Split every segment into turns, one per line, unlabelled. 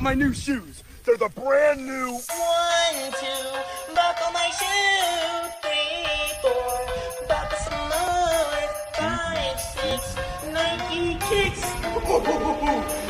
my new shoes. They're the brand new.
One, two, buckle my shoe. Three, four, buckle some more. Five, six, Nike kicks.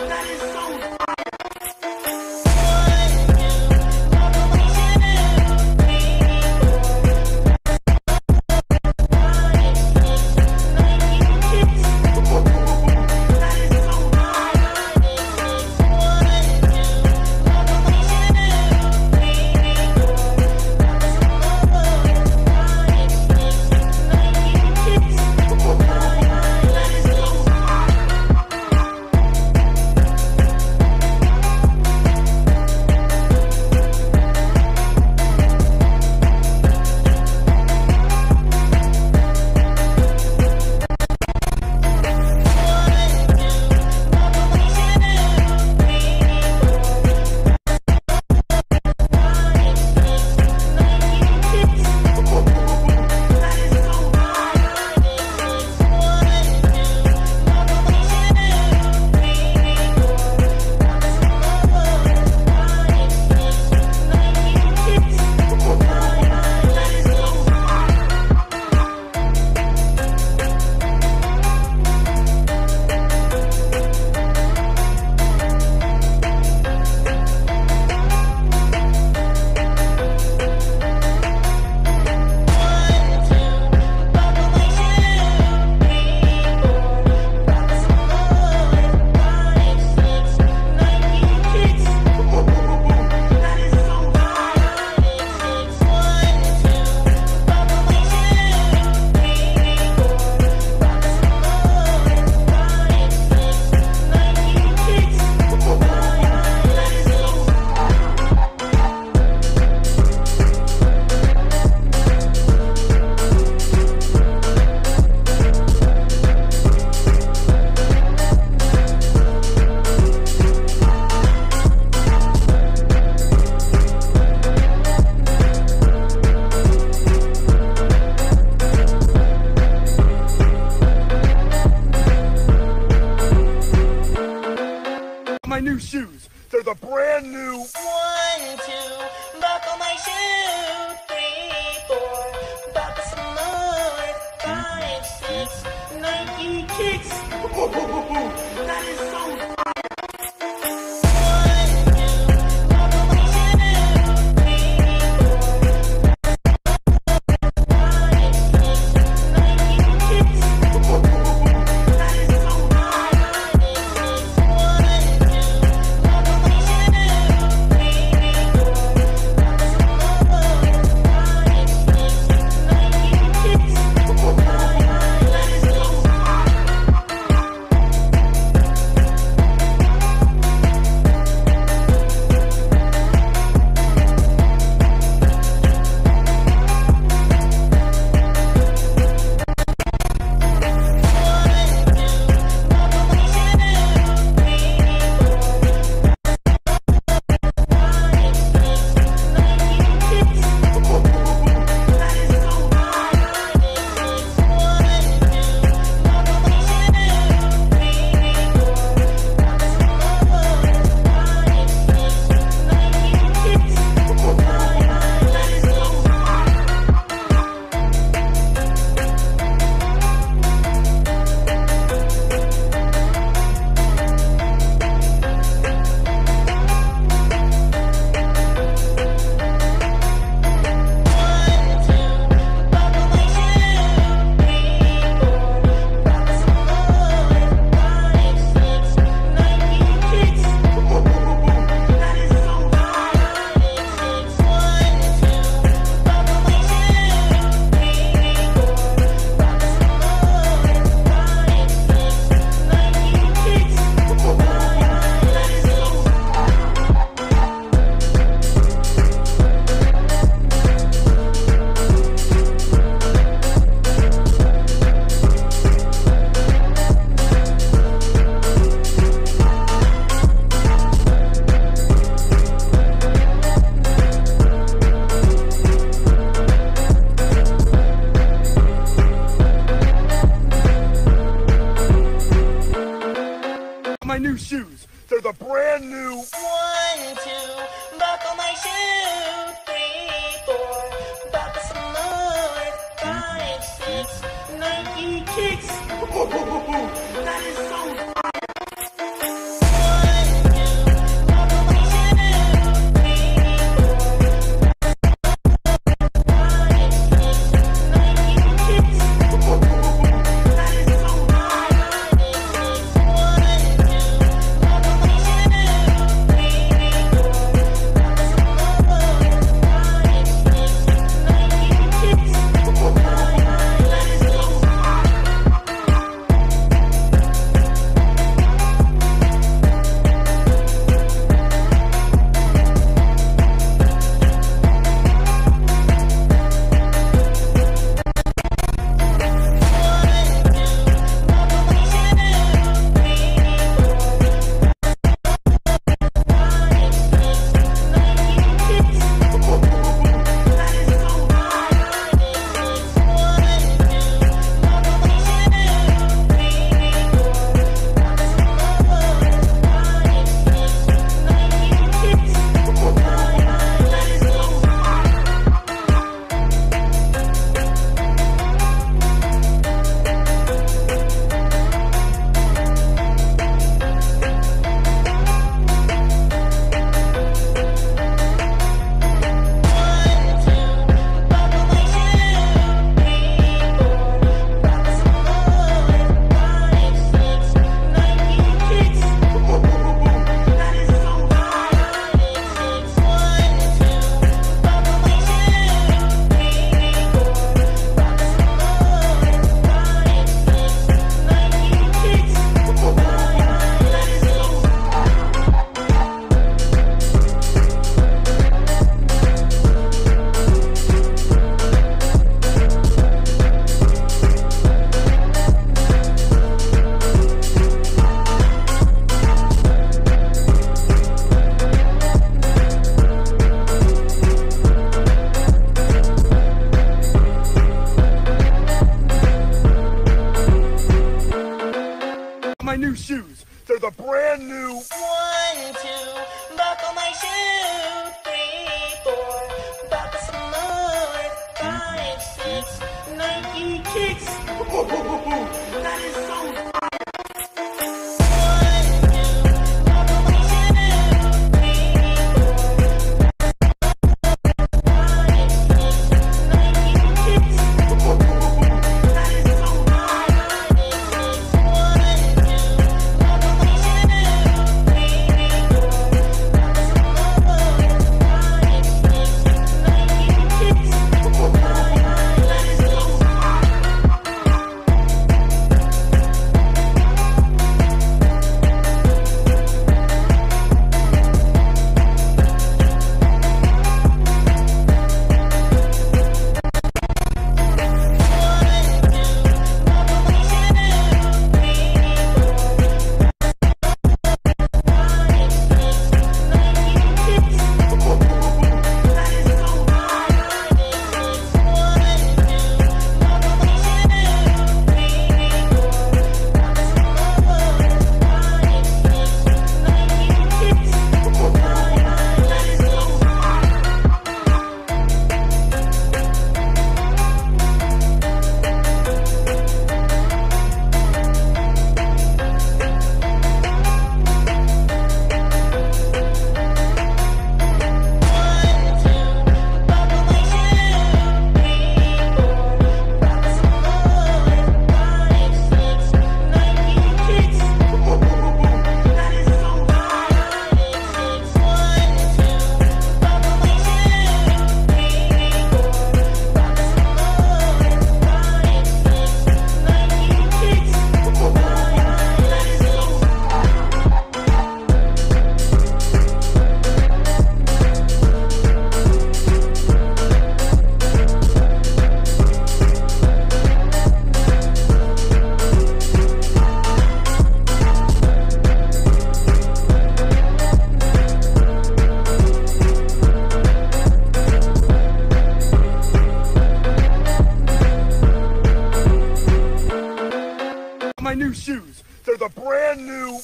Brand new.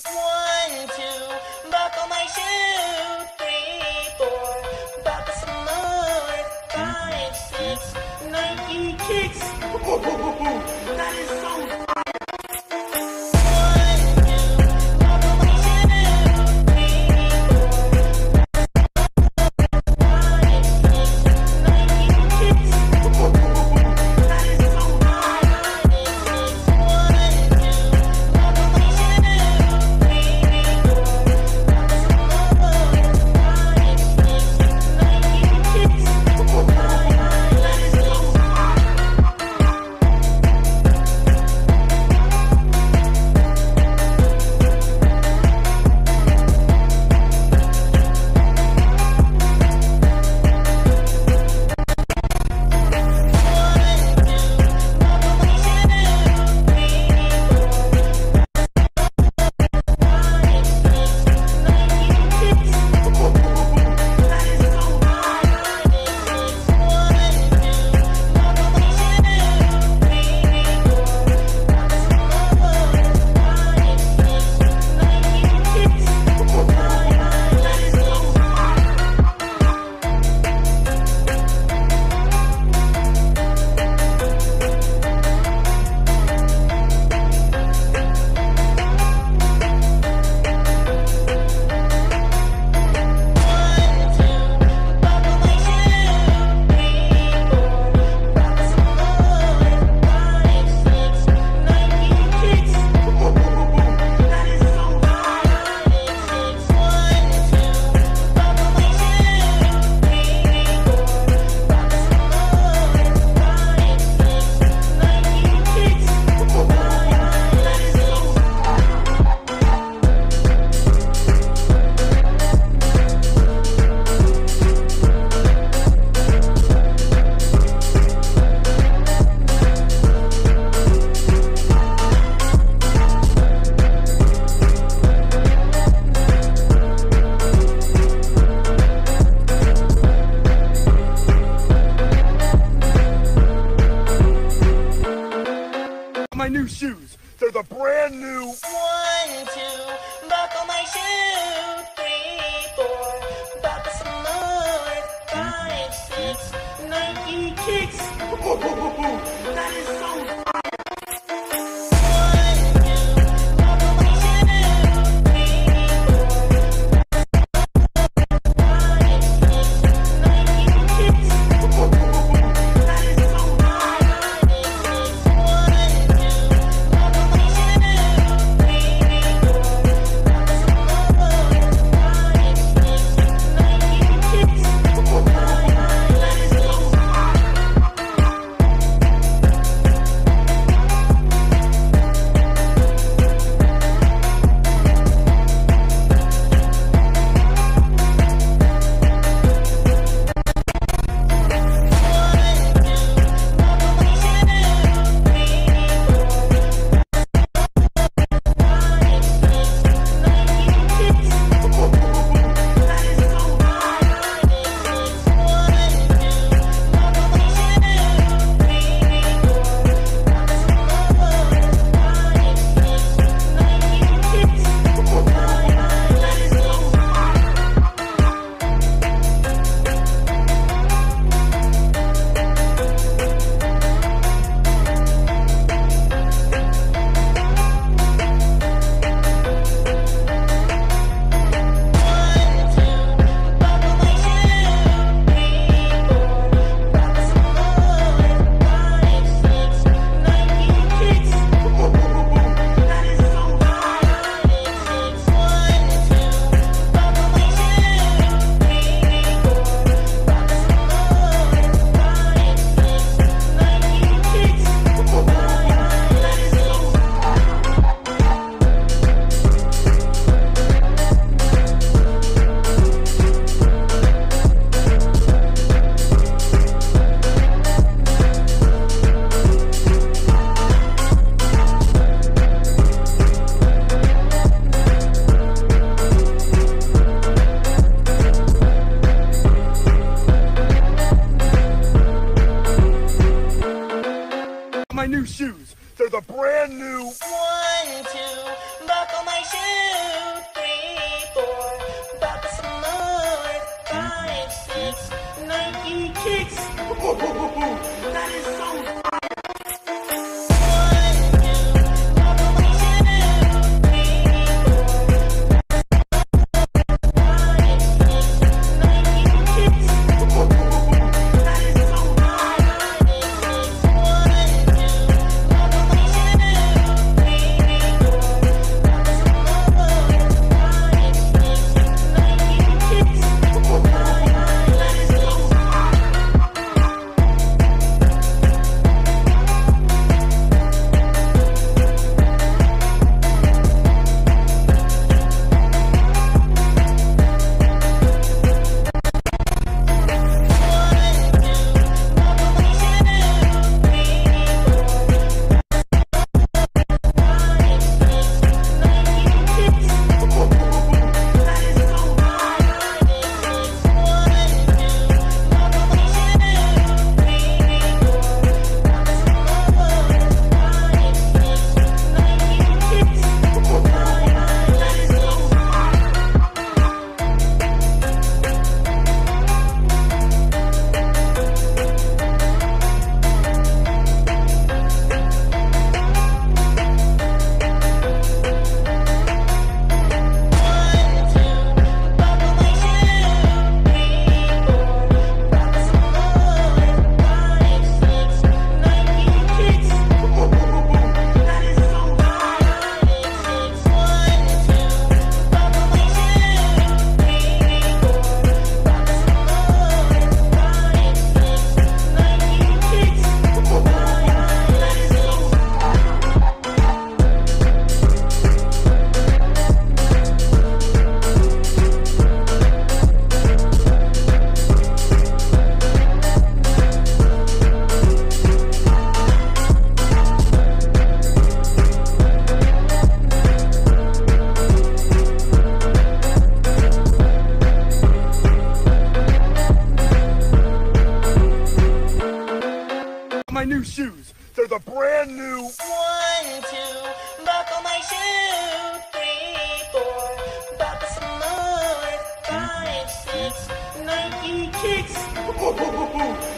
That is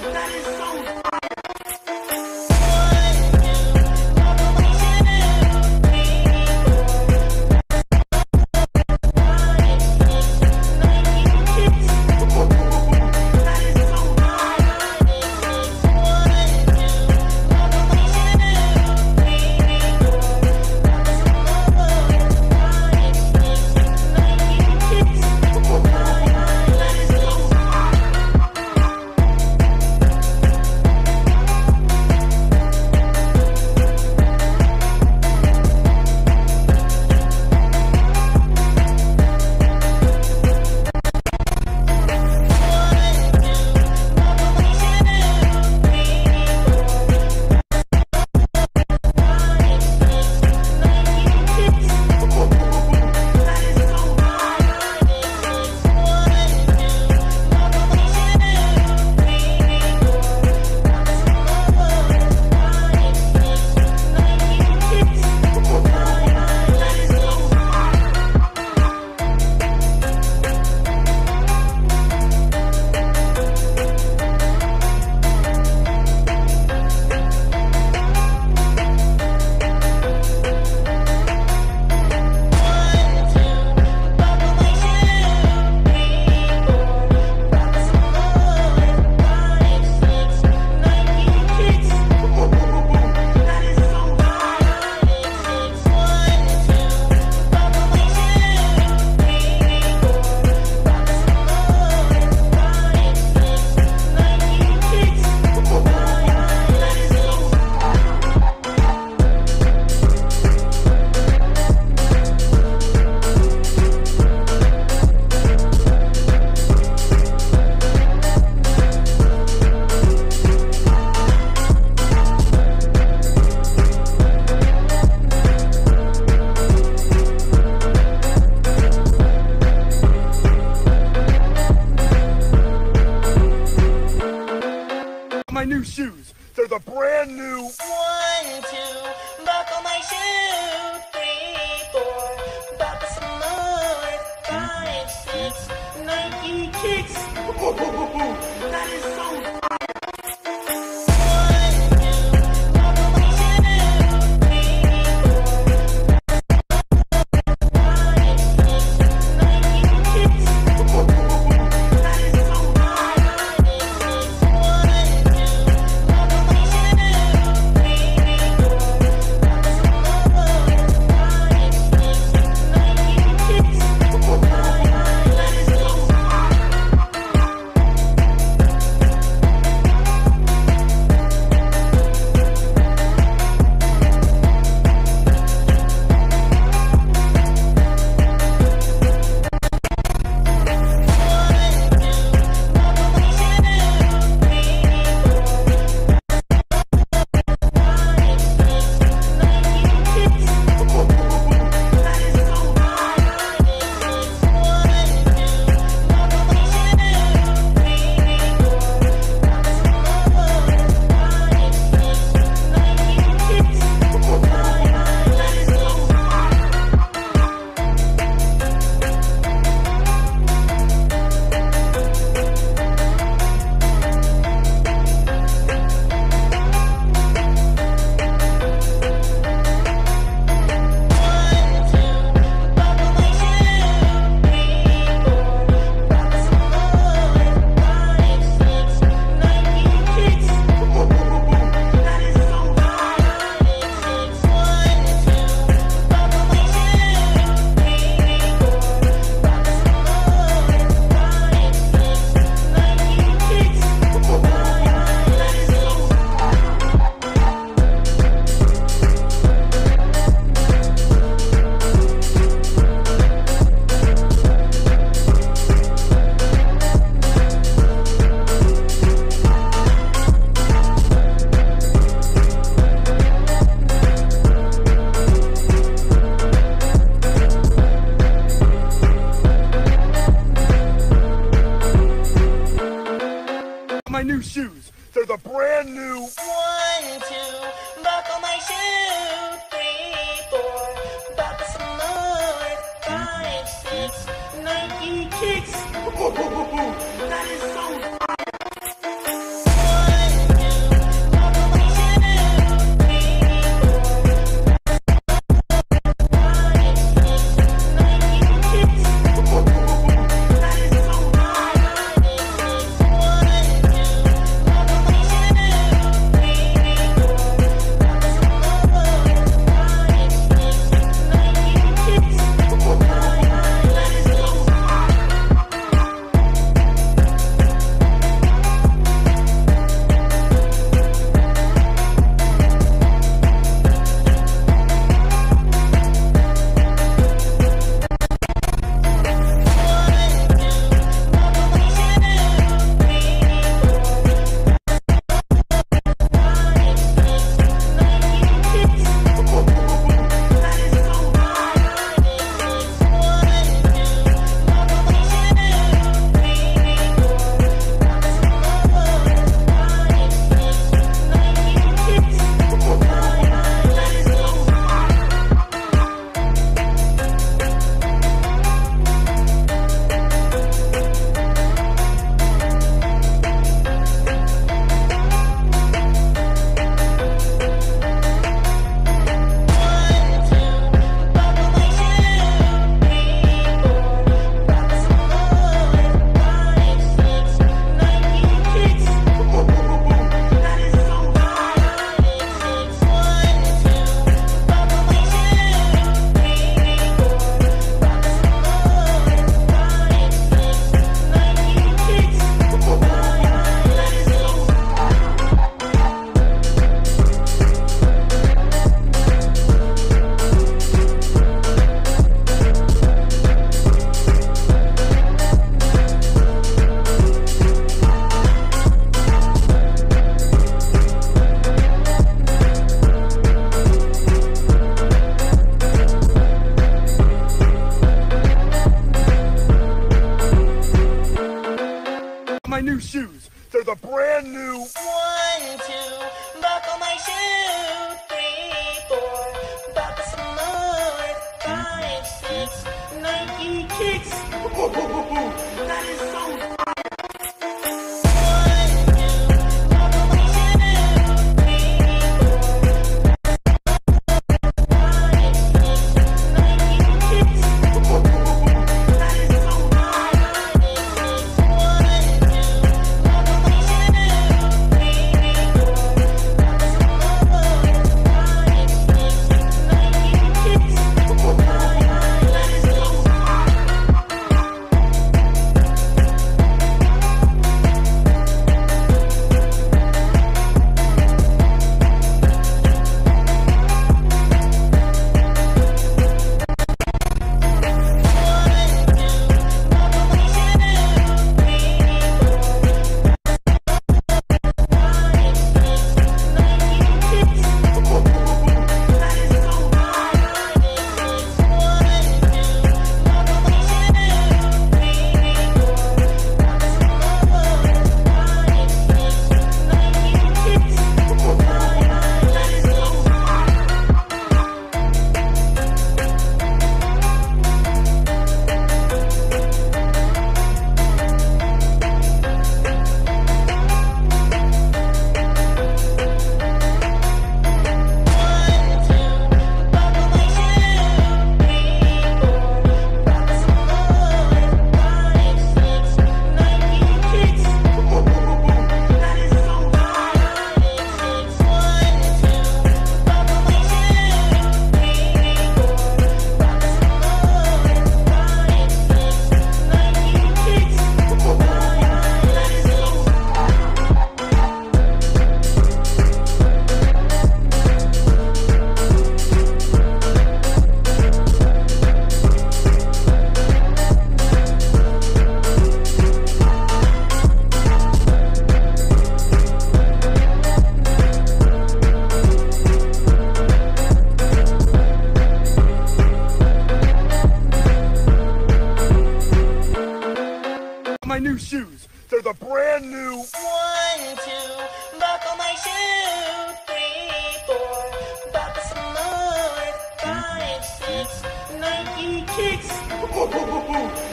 shoes. They're the brand new.
One, two, buckle my shoe. Three, four, buckle some more. Five, six, Nike kicks.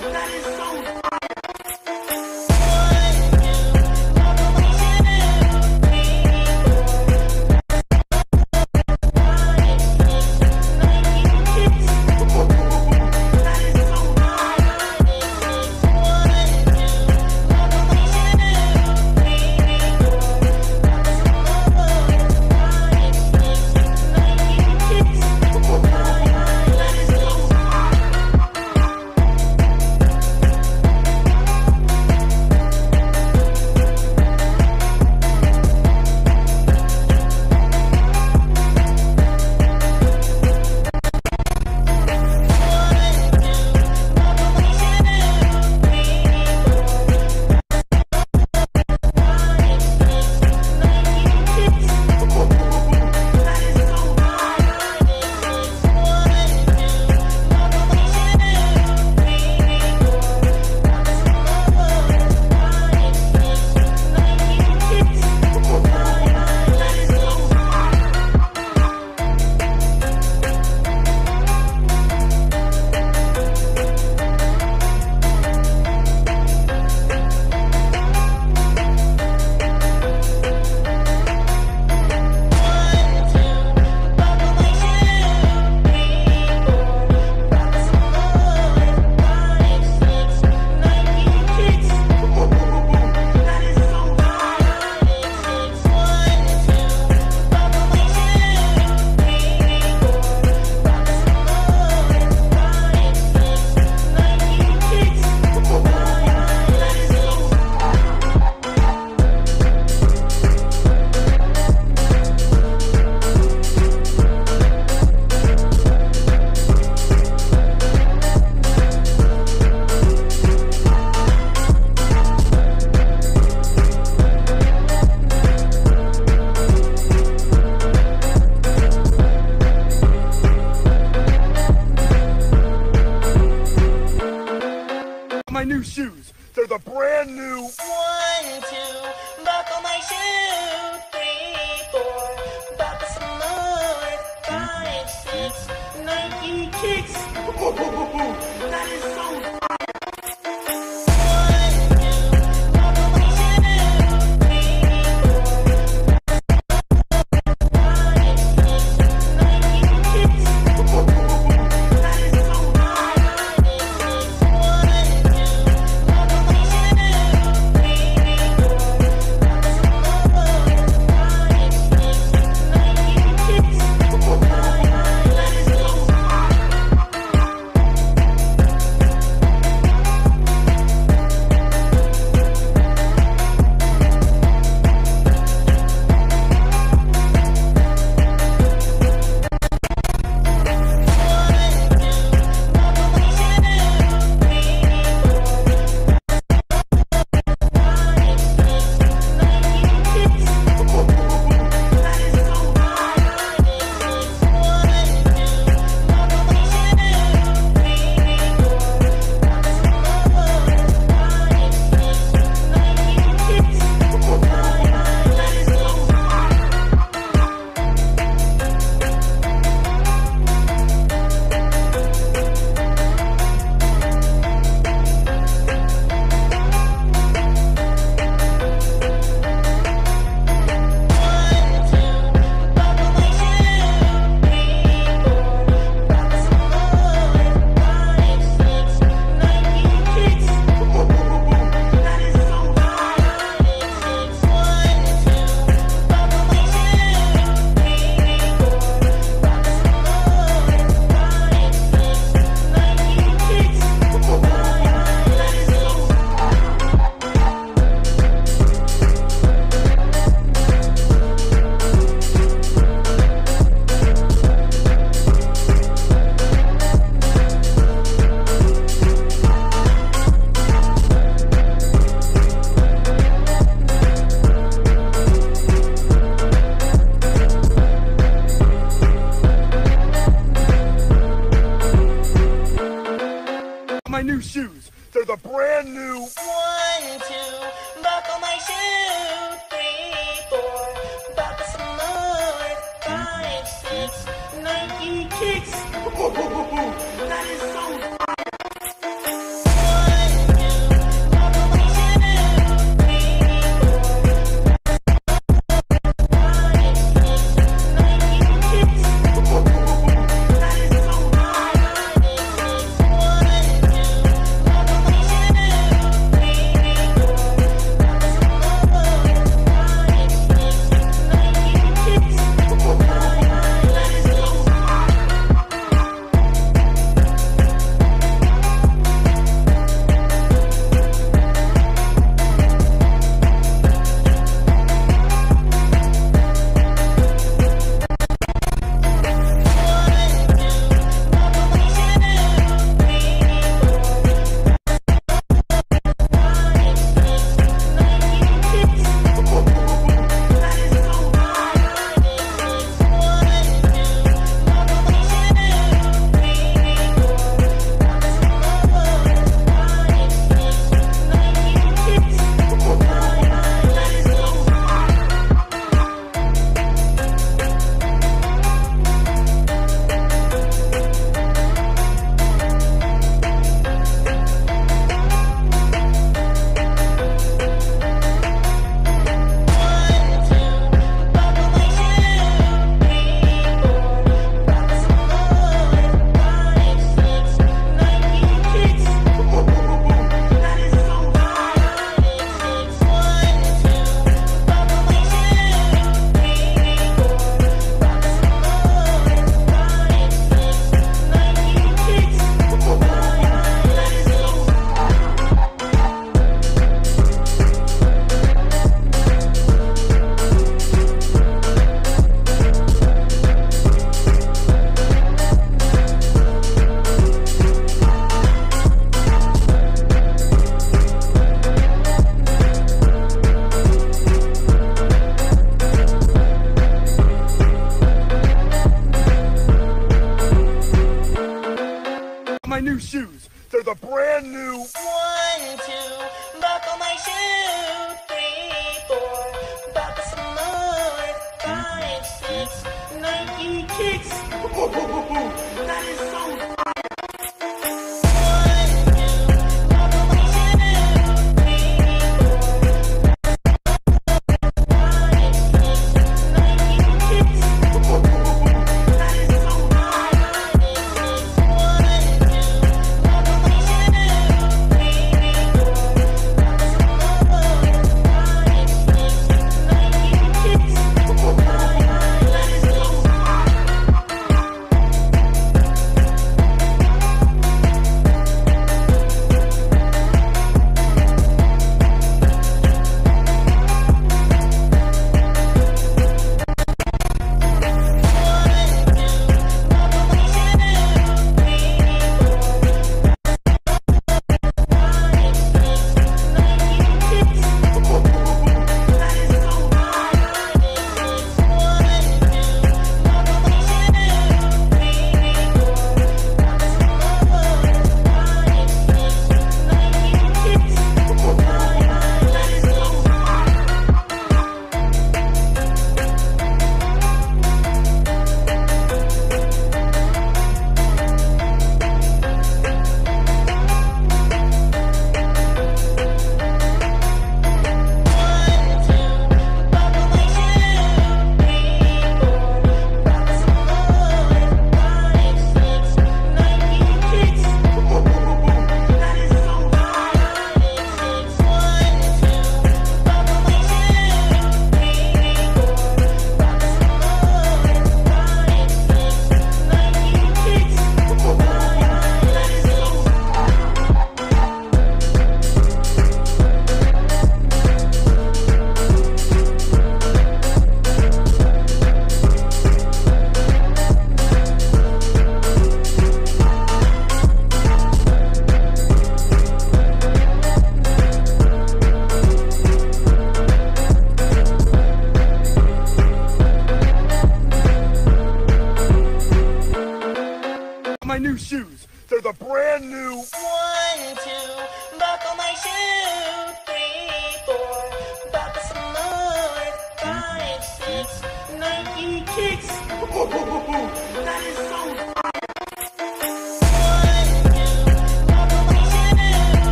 kicks.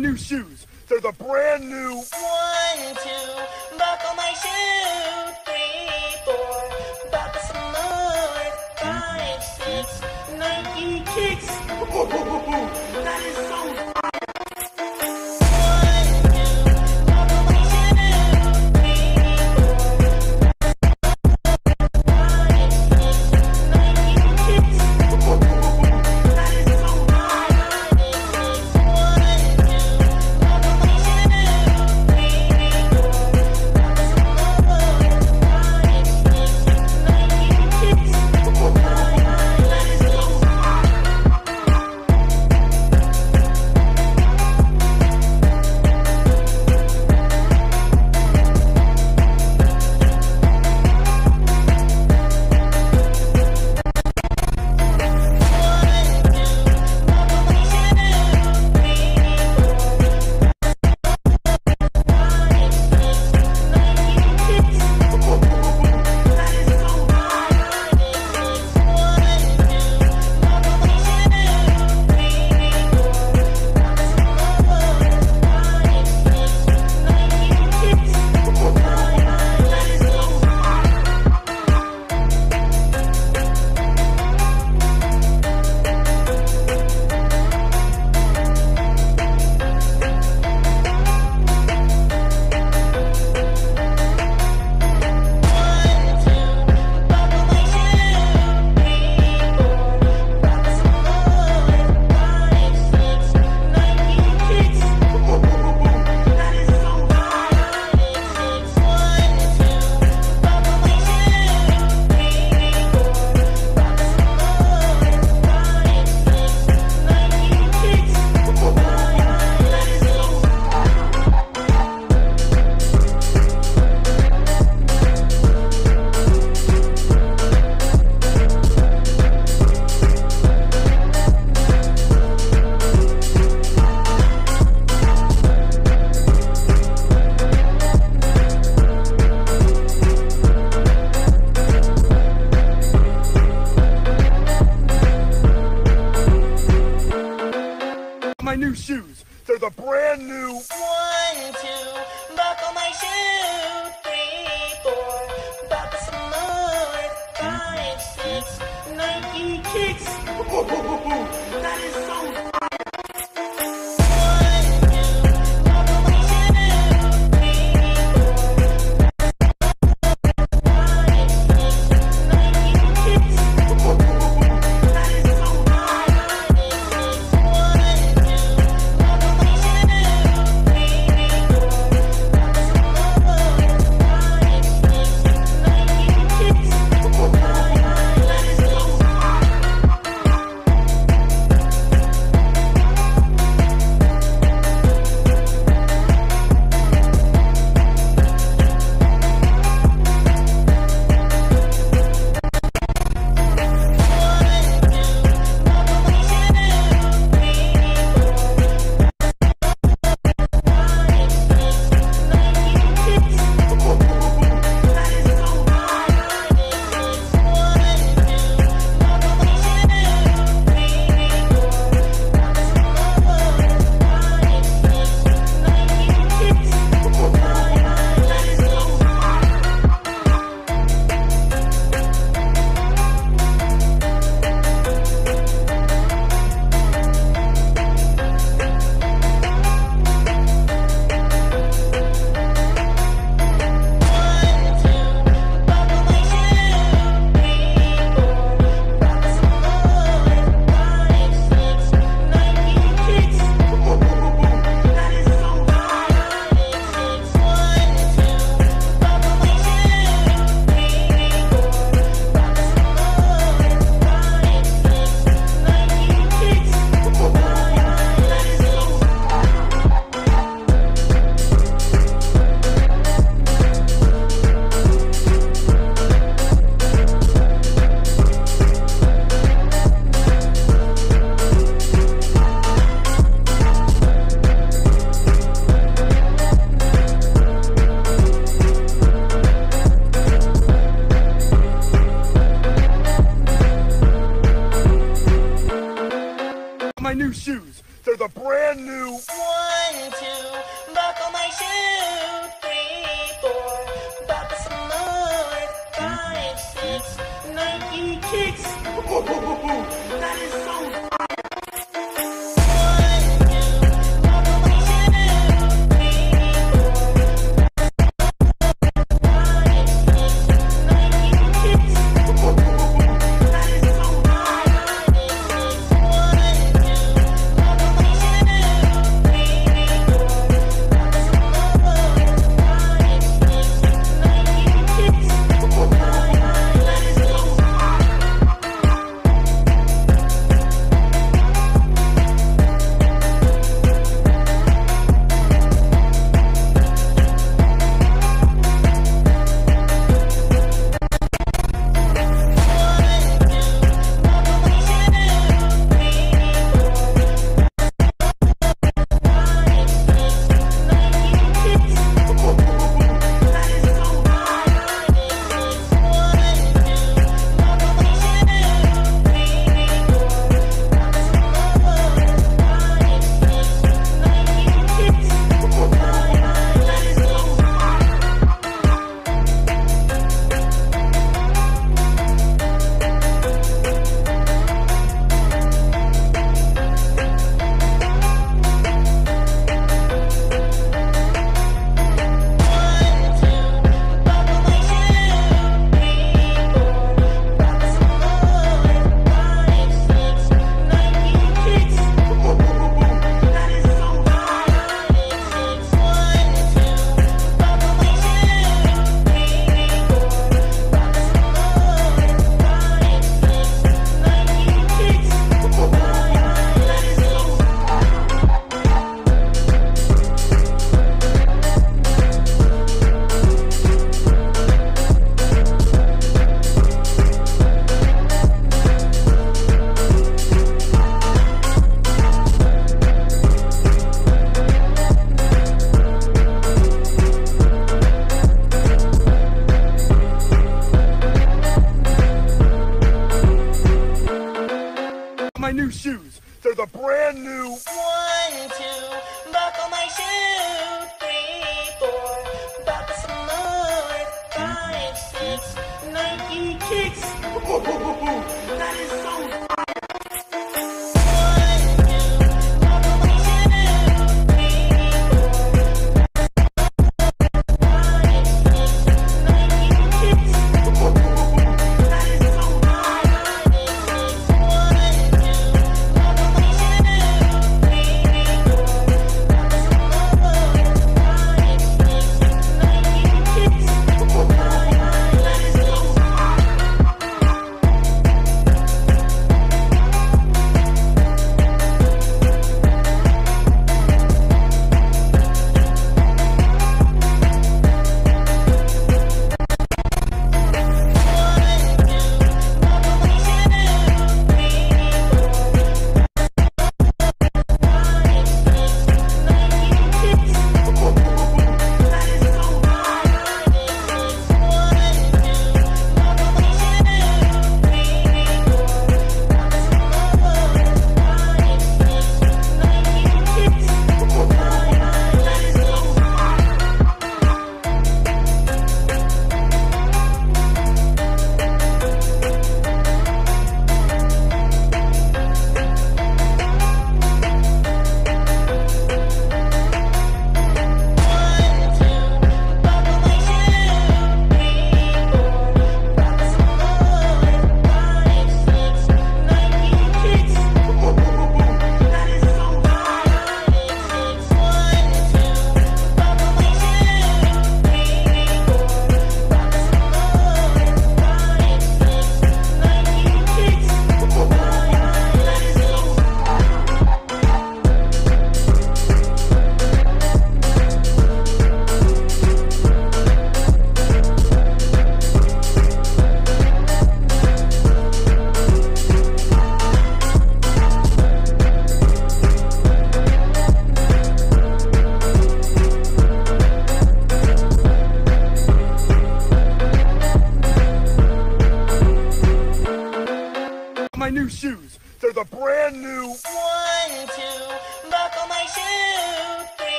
new shoes. They're the brand new.
One, two, buckle my shoe. Three, four, buckle some more. Five, six, Nike kicks.
That is so.